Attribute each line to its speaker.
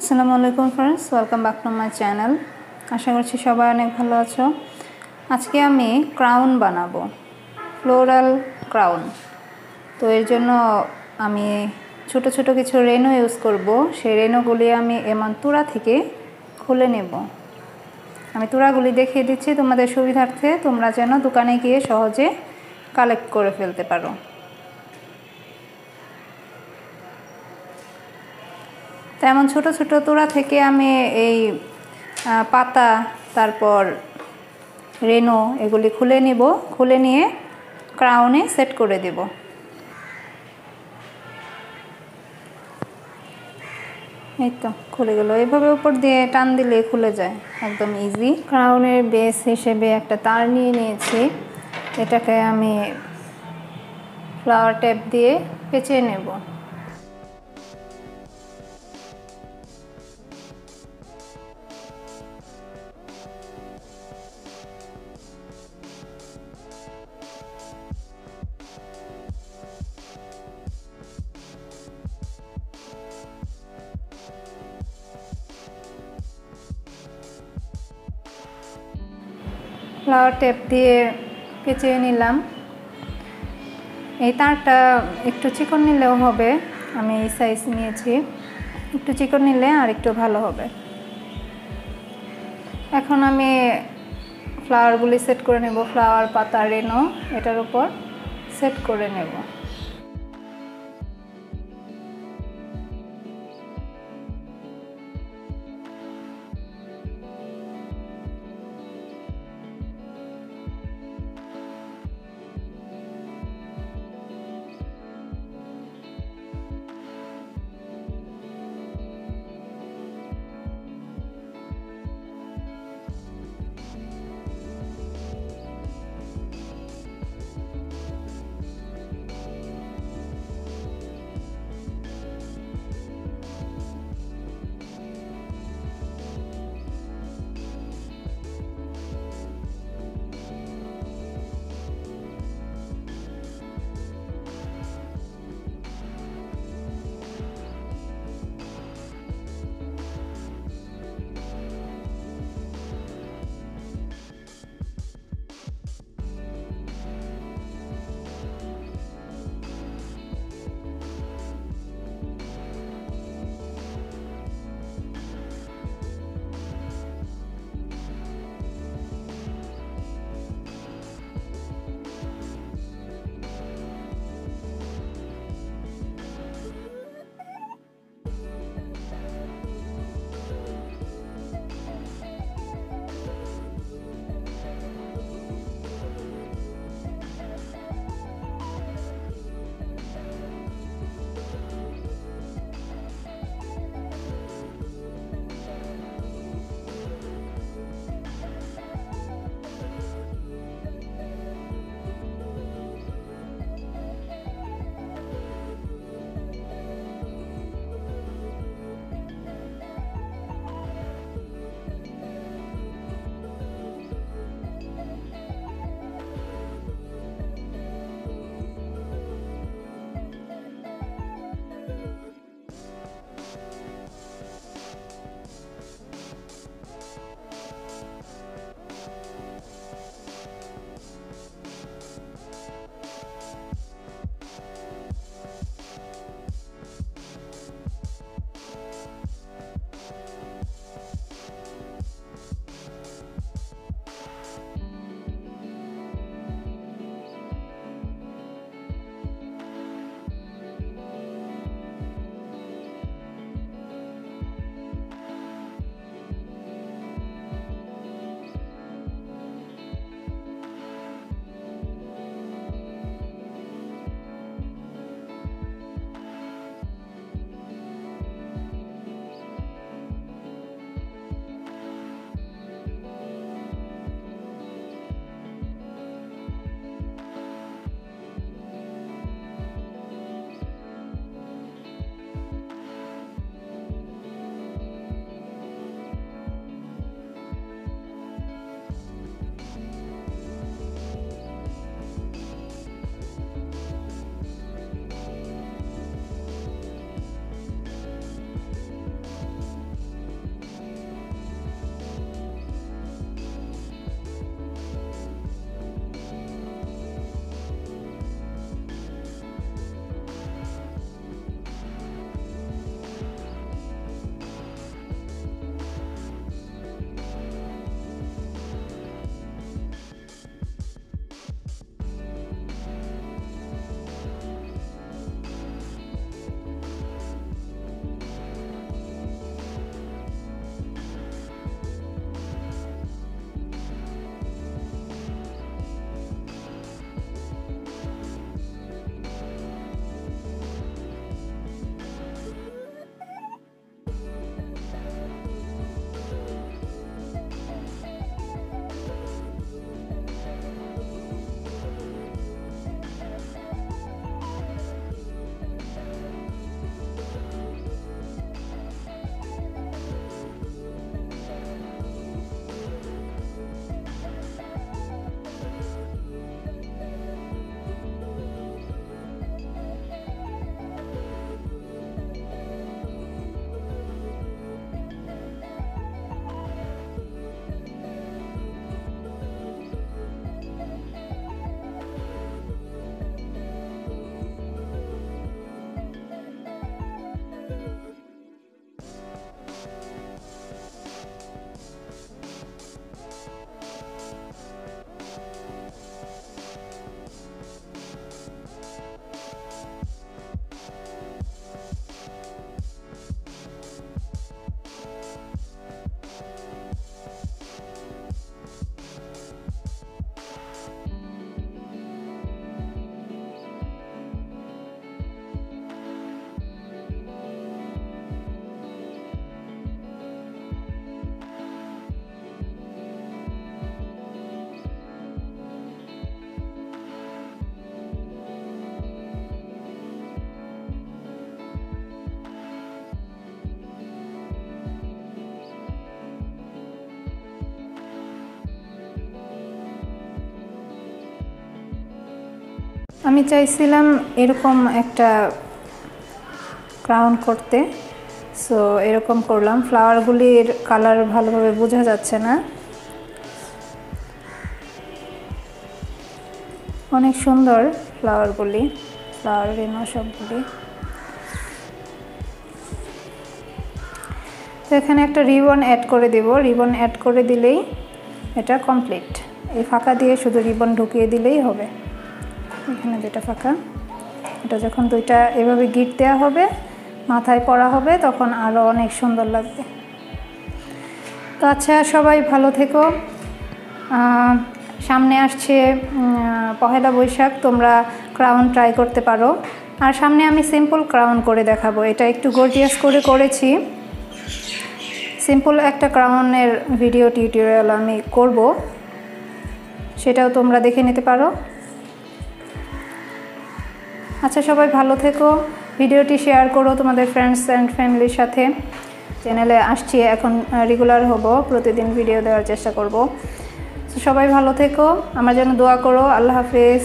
Speaker 1: আসসালামু আলাইকুম friends welcome back to my channel আশা করছি সবাই অনেক ভালো আছো। আজকে আমি ক্রাউন বানাবো ফ্লোরাল ক্রাউন তো এর জন্য আমি ছোট ছোট কিছু রেনো ইউজ করব। সেই রেনোগুলি আমি এমন তুরা থেকে খুলে নেব। আমি তুরাগুলি দেখিয়ে দিচ্ছি তোমাদের সুবিধার্থে, তোমরা যেন দোকানে গিয়ে সহজে কালেক্ট করে ফেলতে পারো। তেমন ছোট ছোট তোড়া থেকে আমি এই পাতা, তারপর রেনো এগুলি খুলে নিব, খুলে নিয়ে ক্রাউনে সেট করে দেব। এই তো, খুলে গেল। এইভাবে উপর দিয়ে টান দিলে খুলে যায়, একদম ইজি ক্রাউনের বেস হিসেবে একটা তার নিয়ে নিয়েছি। এটাকে আমি ফ্লাওয়ার ট্যাপ দিয়ে পেঁচিয়ে নেব। ফ্লাওয়ার টেপ দিয়ে পেঁচিয়ে নিলাম। এই তারটা একটু চিকন নিলেও হবে, আমি এই সাইজ নিয়েছি। একটু চিকন নিলে আর একটু ভালো হবে। এখন আমি ফ্লাওয়ারগুলি সেট করে নেব ফ্লাওয়ার পাতা রেনো এটার উপর সেট করে নেব। আমি চাইছিলাম এরকম একটা ক্রাউন করতে। সো এরকম করলাম। ফ্লাওয়ারগুলির কালার ভালোভাবে বোঝা যাচ্ছে না। অনেক সুন্দর ফ্লাওয়ারগুলি ফ্লাওয়ার রেনো সবগুলি। তো এখানে একটা রিবন অ্যাড করে দেব। রিবন অ্যাড করে দিলেই এটা কমপ্লিট এই ফাঁকা দিয়ে শুধু রিবন ঢুকিয়ে দিলেই হবে। এখানে দুইটা ফাঁকা। এটা যখন দুইটা এভাবে গিট দেওয়া হবে, মাথায় পরা হবে, তখন আরও অনেক সুন্দর লাগবে। তো আচ্ছা সবাই ভালো থেকো। সামনে আসছে পহেলা বৈশাখ, তোমরা ক্রাউন ট্রাই করতে পারো। আর সামনে আমি সিম্পল ক্রাউন করে দেখাবো। এটা একটু গর্জিয়াস করে করেছি। সিম্পল একটা ক্রাউনের ভিডিও টিউটোরিয়াল আমি করব। সেটাও তোমরা দেখে নিতে পারো। আচ্ছা সবাই ভালো থেকো। ভিডিওটি শেয়ার করো তোমাদের ফ্রেন্ডস অ্যান্ড ফ্যামিলির সাথে। চ্যানেলে আসছি, এখন রেগুলার হব, প্রতিদিন ভিডিও দেওয়ার চেষ্টা করব। সবাই ভালো থেকো, আমার জন্য দোয়া করো, আল্লাহ হাফেজ।